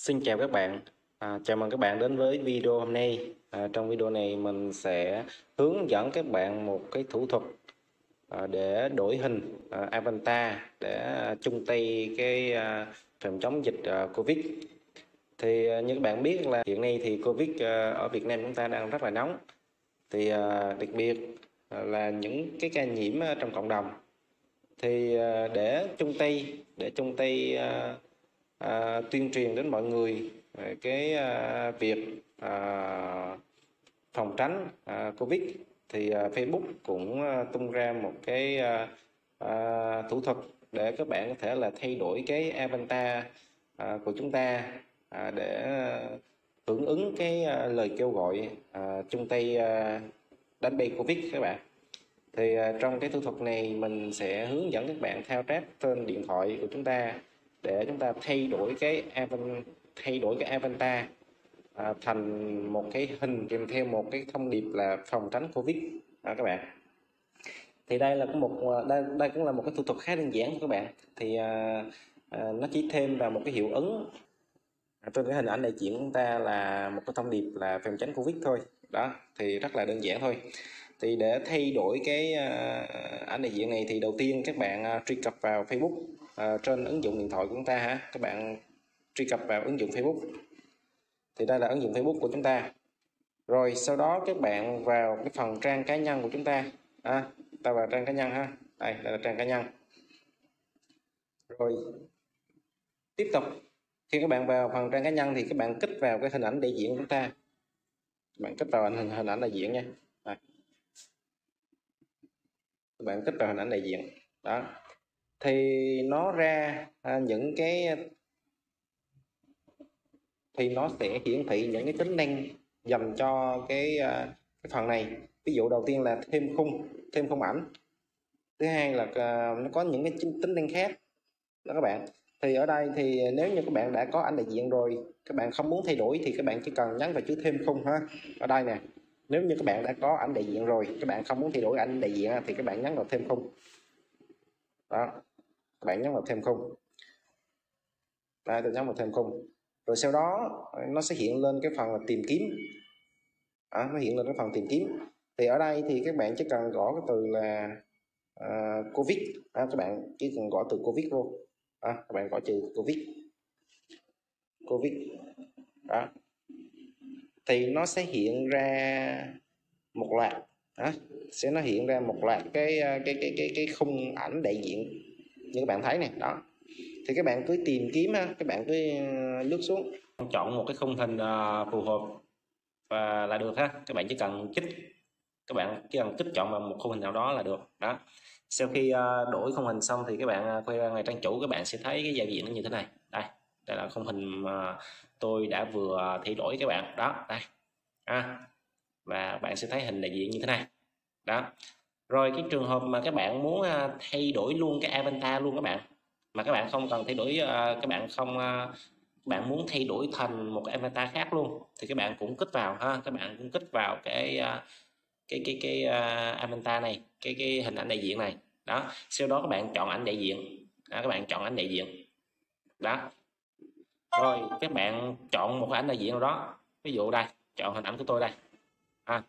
Xin chào các bạn, à, chào mừng các bạn đến với video hôm nay. À, trong video này mình sẽ hướng dẫn các bạn một cái thủ thuật à, để đổi hình à, avatar để chung tay cái à, phòng chống dịch à, Covid. Thì à, như các bạn biết là hiện nay thì Covid à, ở Việt Nam chúng ta đang rất là nóng. Thì à, đặc biệt à, là những cái ca nhiễm à, trong cộng đồng. Thì à, để chung tay để chung tay à, à, tuyên truyền đến mọi người về cái à, việc à, phòng tránh à, Covid. Thì à, Facebook cũng à, tung ra một cái à, à, thủ thuật để các bạn có thể là thay đổi cái avatar à, của chúng ta à, để hưởng ứng cái à, lời kêu gọi à, chung tay à, đánh bay Covid các bạn. Thì à, trong cái thủ thuật này mình sẽ hướng dẫn các bạn thao tác trên điện thoại của chúng ta để chúng ta thay đổi cái thay đổi cái avatar à, thành một cái hình kèm theo một cái thông điệp là phòng tránh covid. À, các bạn. Thì đây là một à, đây, đây cũng là một cái thủ thuật khá đơn giản các bạn. Thì à, à, nó chỉ thêm vào một cái hiệu ứng. À, trên cái hình ảnh đại diện chúng ta là một cái thông điệp là phòng tránh covid thôi. Đó thì rất là đơn giản thôi. Thì để thay đổi cái uh, ảnh đại diện này thì đầu tiên các bạn uh, truy cập vào Facebook à, trên ứng dụng điện thoại của chúng ta ha các bạn truy cập vào ứng dụng Facebook. Thì đây là ứng dụng Facebook của chúng ta. Rồi sau đó các bạn vào cái phần trang cá nhân của chúng ta. À, ta vào trang cá nhân ha. Đây, đây là trang cá nhân. Rồi tiếp tục. Khi các bạn vào phần trang cá nhân thì các bạn kích vào cái hình ảnh đại diện của chúng ta. Các bạn kích vào hình hình ảnh đại diện nha. Đây. các bạn kích vào hình ảnh đại diện. Đó thì nó ra à, những cái thì nó sẽ hiển thị những cái tính năng dành cho cái à, cái phần này. Ví dụ đầu tiên là thêm khung thêm khung ảnh. Thứ hai là à, nó có những cái tính năng khác. Đó các bạn. Thì ở đây thì nếu như các bạn đã có ảnh đại diện rồi các bạn không muốn thay đổi thì các bạn chỉ cần nhấn vào chữ thêm khung ha. Ở đây nè nếu như các bạn đã có ảnh đại diện rồi các bạn không muốn thay đổi ảnh đại diện thì các bạn nhấn vào thêm khung. Đó các bạn nhấn vào thêm khung. Đây tôi nhấn vào thêm khung. Rồi sau đó nó sẽ hiện lên cái phần là tìm kiếm. À, nó hiện lên cái phần tìm kiếm. Thì ở đây thì các bạn chỉ cần gõ cái từ là uh, covid. À, các bạn chỉ cần gõ từ covid vô. À, các bạn gõ từ covid. Covid. Đó. Thì nó sẽ hiện ra một loạt. Đó, sẽ nó hiện ra một loạt cái à, cái cái cái cái khung ảnh đại diện như các bạn thấy này đó. Thì các bạn cứ tìm kiếm ha các bạn cứ ờ, lướt xuống. Chọn một cái khung hình ờ, phù hợp và là được ha. Các bạn chỉ cần kích các bạn chỉ cần kích chọn vào một khung hình nào đó là được đó. Sau khi ờ, đổi khung hình xong thì các bạn quay ra ngoài trang chủ các bạn sẽ thấy cái giao diện nó như thế này. Đây đây là khung hình mà tôi đã vừa thay đổi các bạn đó. Đây à, và bạn sẽ thấy hình đại diện như thế này đó rồi cái trường hợp mà các bạn muốn à, thay đổi luôn cái avatar luôn các bạn mà các bạn không cần thay đổi à, các bạn không các bạn muốn thay đổi thành một cái avatar khác luôn thì các bạn cũng kích vào ha các bạn cũng kích vào cái cái cái cái uh, avatar này cái cái hình ảnh đại diện này. Đó sau đó các bạn chọn ảnh đại diện. Đó, các bạn chọn ảnh đại diện. Đó. Rồi các bạn chọn một ảnh đại diện nào đó. Ví dụ đây chọn hình ảnh của tôi đây. Ha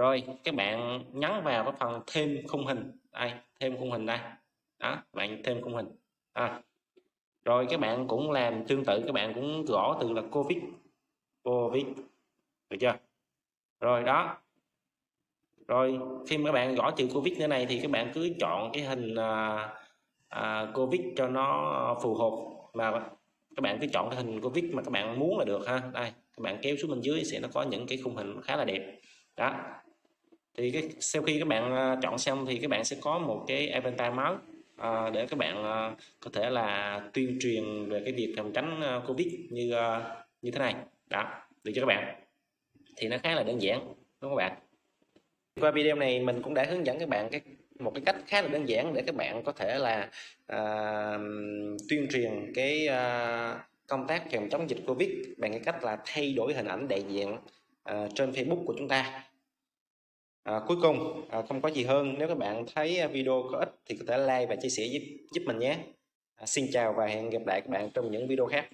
rồi các bạn nhấn vào cái phần thêm khung hình. Đây thêm khung hình đây. Đó bạn thêm khung hình. À. rồi các bạn cũng làm tương tự các bạn cũng gõ từ là covid. Covid. Được chưa? Rồi đó. Rồi khi mà các bạn gõ chữ covid nữa này thì các bạn cứ chọn cái hình à, à, covid cho nó phù hợp mà các bạn cứ chọn cái hình covid mà các bạn muốn là được ha. Đây các bạn kéo xuống bên dưới sẽ nó có những cái khung hình khá là đẹp. Đó thì cái sau khi các bạn à, chọn xong thì các bạn sẽ có một cái avatar mới à, để các bạn à, có thể là tuyên truyền về cái việc phòng tránh à, covid như à, như thế này. Đó được cho các bạn? Thì nó khá là đơn giản đúng không các bạn? Qua video này mình cũng đã hướng dẫn các bạn cái một cái cách khá là đơn giản để các bạn có thể là à, tuyên truyền cái à, công tác phòng chống dịch covid bằng cái cách là thay đổi hình ảnh đại diện à, trên facebook của chúng ta. À, cuối cùng à, không có gì hơn nếu các bạn thấy à, video có ích thì có thể like và chia sẻ giúp giúp mình nhé. À, xin chào và hẹn gặp lại các bạn trong những video khác.